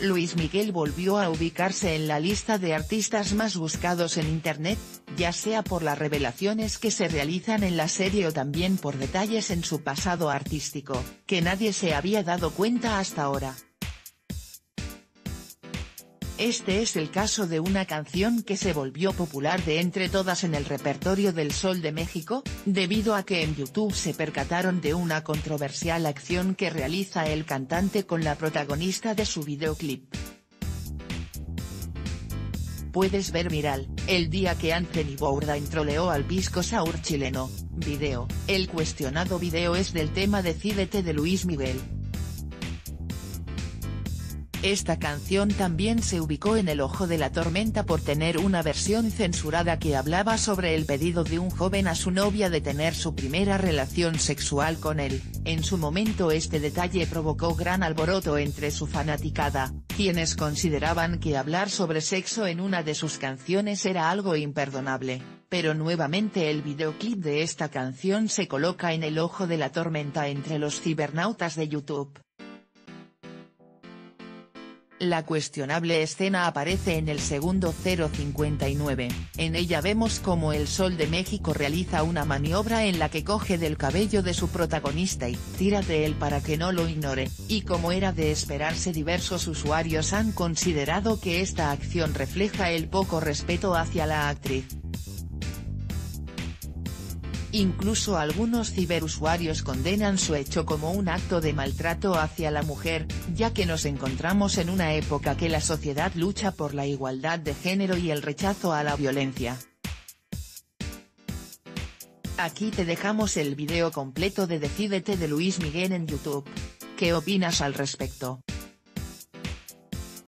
Luis Miguel volvió a ubicarse en la lista de artistas más buscados en Internet, ya sea por las revelaciones que se realizan en la serie o también por detalles en su pasado artístico, que nadie se había dado cuenta hasta ahora. Este es el caso de una canción que se volvió popular de entre todas en el repertorio del Sol de México, debido a que en YouTube se percataron de una controversial acción que realiza el cantante con la protagonista de su videoclip. Puedes ver viral, el día que Anthony Bourdain troleó al pisco sour chileno, video, el cuestionado video es del tema Decídete de Luis Miguel. Esta canción también se ubicó en el ojo de la tormenta por tener una versión censurada que hablaba sobre el pedido de un joven a su novia de tener su primera relación sexual con él, en su momento este detalle provocó gran alboroto entre su fanaticada, quienes consideraban que hablar sobre sexo en una de sus canciones era algo imperdonable, pero nuevamente el videoclip de esta canción se coloca en el ojo de la tormenta entre los cibernautas de YouTube. La cuestionable escena aparece en el segundo 059, en ella vemos como el Sol de México realiza una maniobra en la que coge del cabello de su protagonista y tira de él para que no lo ignore, y como era de esperarse diversos usuarios han considerado que esta acción refleja el poco respeto hacia la actriz. Incluso algunos ciberusuarios condenan su hecho como un acto de maltrato hacia la mujer, ya que nos encontramos en una época que la sociedad lucha por la igualdad de género y el rechazo a la violencia. Aquí te dejamos el video completo de Decídete de Luis Miguel en YouTube. ¿Qué opinas al respecto?